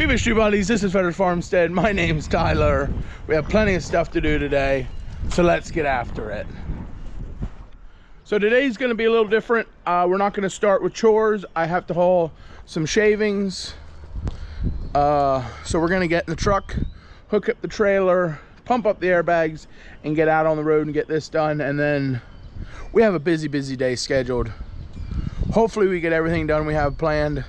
Street Buddies, this is Fetters Farmstead. My name's Tyler. We have plenty of stuff to do today, so let's get after it. So today's gonna be a little different. Uh, we're not gonna start with chores. I have to haul some shavings. Uh, so we're gonna get in the truck, hook up the trailer, pump up the airbags, and get out on the road and get this done. And then we have a busy, busy day scheduled. Hopefully we get everything done we have planned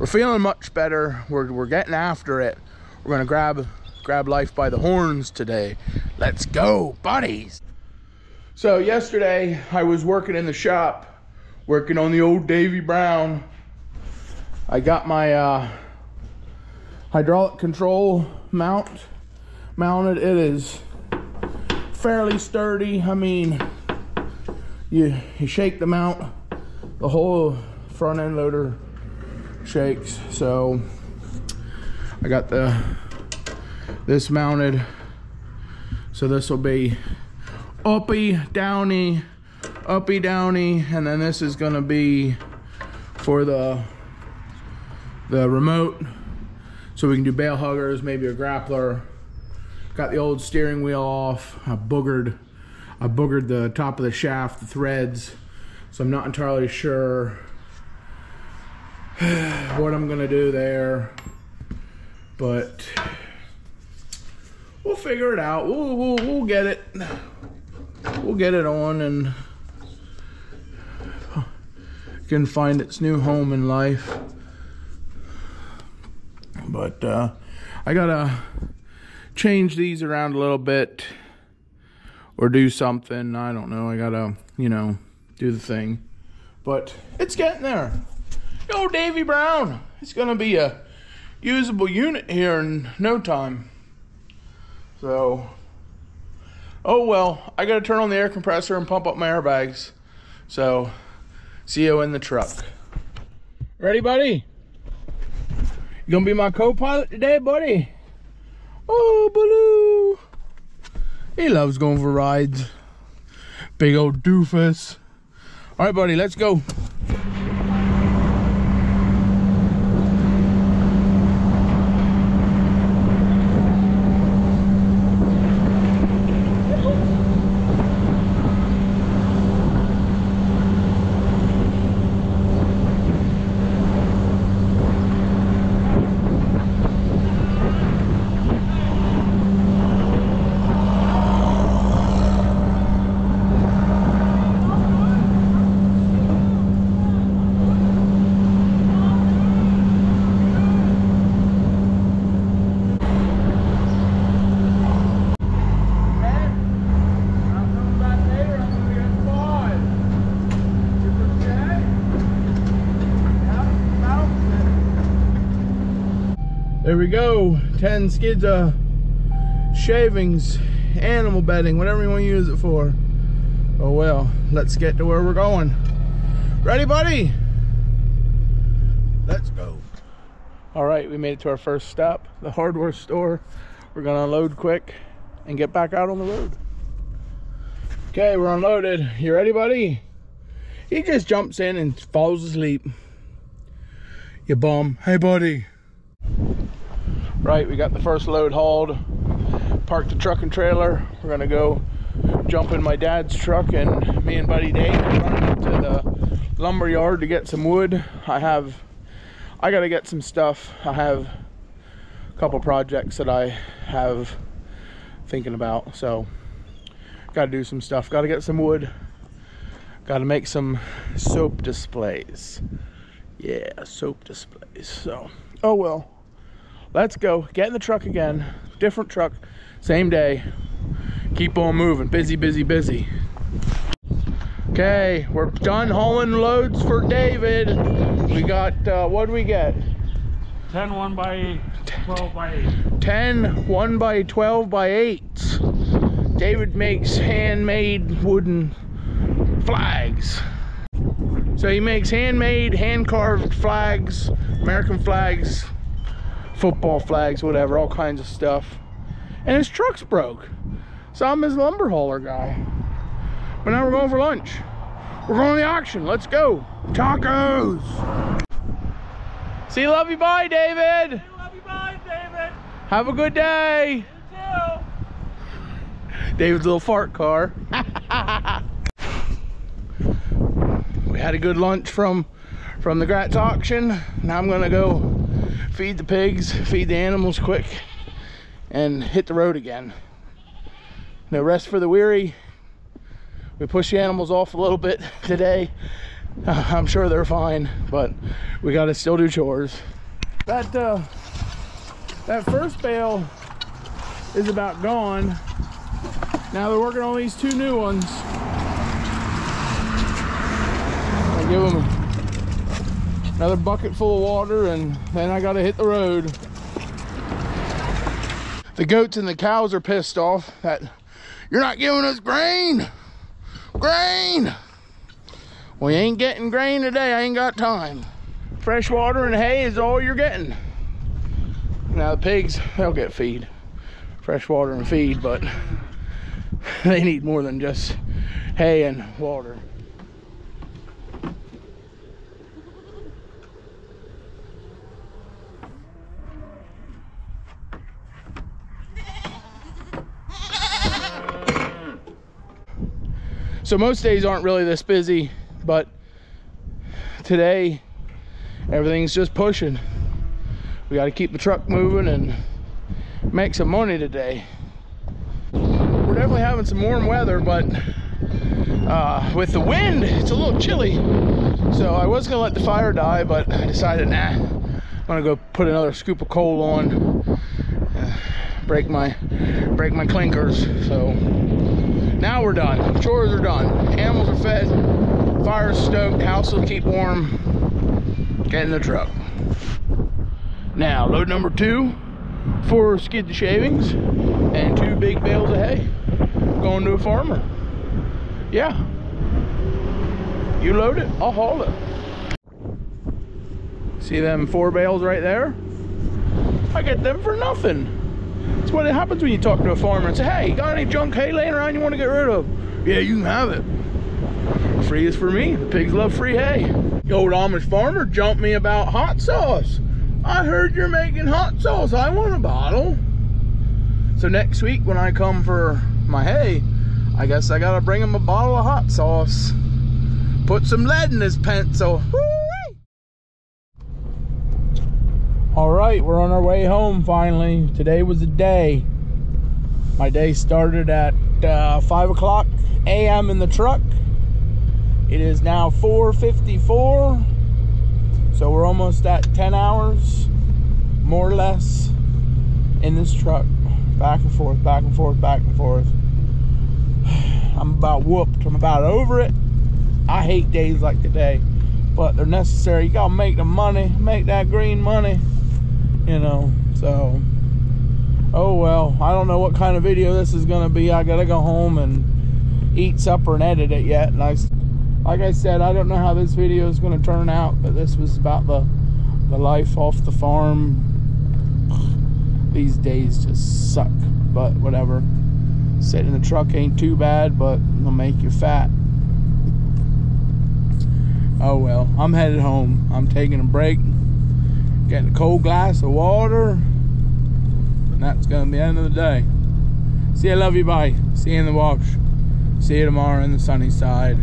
we're feeling much better. We're, we're getting after it. We're gonna grab, grab life by the horns today. Let's go, buddies. So yesterday I was working in the shop, working on the old Davy Brown. I got my uh, hydraulic control mount mounted. It is fairly sturdy. I mean, you, you shake the mount, the whole front end loader shakes. So I got the this mounted. So this will be uppy, downy, uppy, downy, and then this is gonna be for the the remote. So we can do bale huggers, maybe a grappler. Got the old steering wheel off. I boogered, I boogered the top of the shaft, the threads. So I'm not entirely sure what I'm gonna do there, but we'll figure it out. We'll, we'll, we'll get it. We'll get it on and can find its new home in life. But uh, I gotta change these around a little bit or do something. I don't know. I gotta, you know, do the thing. But it's getting there. Yo, Davy Brown. It's gonna be a usable unit here in no time. So, oh well, I gotta turn on the air compressor and pump up my airbags. So, see you in the truck. Ready, buddy? You gonna be my co-pilot today, buddy? Oh, Baloo. He loves going for rides. Big old doofus. All right, buddy, let's go. There we go. 10 skids of shavings, animal bedding, whatever you want to use it for. Oh well, let's get to where we're going. Ready, buddy? Let's go. All right, we made it to our first stop, the hardware store. We're gonna unload quick and get back out on the road. Okay, we're unloaded. You ready, buddy? He just jumps in and falls asleep. You bum. Hey, buddy. Right, we got the first load hauled. Parked the truck and trailer. We're gonna go jump in my dad's truck and me and buddy Dave are running up to the lumber yard to get some wood. I have, I gotta get some stuff. I have a couple projects that I have thinking about. So, gotta do some stuff. Gotta get some wood. Gotta make some soap displays. Yeah, soap displays. So, oh well let's go. Get in the truck again. Different truck. Same day. Keep on moving. Busy busy busy. Okay we're done hauling loads for david. We got uh, what do we get? 10 1 by 12 by 8 10 1 by 12 by 8 david makes handmade wooden flags. So he makes handmade hand carved flags american flags football flags, whatever, all kinds of stuff. And his truck's broke. So I'm his lumber hauler guy. But now we're going for lunch. We're going to the auction. Let's go. Tacos. See, love you. Bye, David. Love you, bye, David. Have a good day. David's little fart car. we had a good lunch from from the Gratz auction. Now I'm gonna go feed the pigs, feed the animals quick, and hit the road again. No rest for the weary. We pushed the animals off a little bit today. Uh, I'm sure they're fine, but we gotta still do chores. That uh, that first bale is about gone. Now they're working on these two new ones. I give them another bucket full of water and then I gotta hit the road. The goats and the cows are pissed off that you're not giving us grain. Grain. We ain't getting grain today. I ain't got time. Fresh water and hay is all you're getting. Now the pigs, they'll get feed. Fresh water and feed, but they need more than just hay and water. So most days aren't really this busy, but today everything's just pushing. We got to keep the truck moving and make some money today. We're definitely having some warm weather, but uh, with the wind, it's a little chilly. So I was gonna let the fire die, but I decided, nah, I'm gonna go put another scoop of coal on, uh, break my break my clinkers. So now we're done. Chores are done. Animals are fed. Fire's stoked. House will keep warm. Get in the truck. Now, load number two, four skid shavings, and two big bales of hay. Going to a farmer. Yeah. You load it, I'll haul it. See them four bales right there? I get them for nothing. That's what happens when you talk to a farmer and say, hey, you got any junk hay laying around you want to get rid of? Yeah, you can have it. Free is for me. The pigs love free hay. The old Amish farmer jumped me about hot sauce. I heard you're making hot sauce. I want a bottle. So next week when I come for my hay, I guess I gotta bring him a bottle of hot sauce. Put some lead in his pencil. All right, we're on our way home finally. Today was the day. My day started at uh, 5 o'clock a.m. in the truck. It is now 4.54. So we're almost at 10 hours, more or less, in this truck. Back and forth, back and forth, back and forth. I'm about whooped. I'm about over it. I hate days like today, but they're necessary. You gotta make the money, make that green money you know so oh well i don't know what kind of video this is gonna be. I gotta go home and eat supper and edit it yet. And i like i said i don't know how this video is gonna turn out but this was about the the life off the farm. These days just suck but whatever. Sitting in the truck ain't too bad but it'll make you fat. Oh well i'm headed home. I'm taking a break getting a cold glass of water. And that's going to be the end of the day. See, I love you. Bye. See you in the wash. See you tomorrow in the sunny side.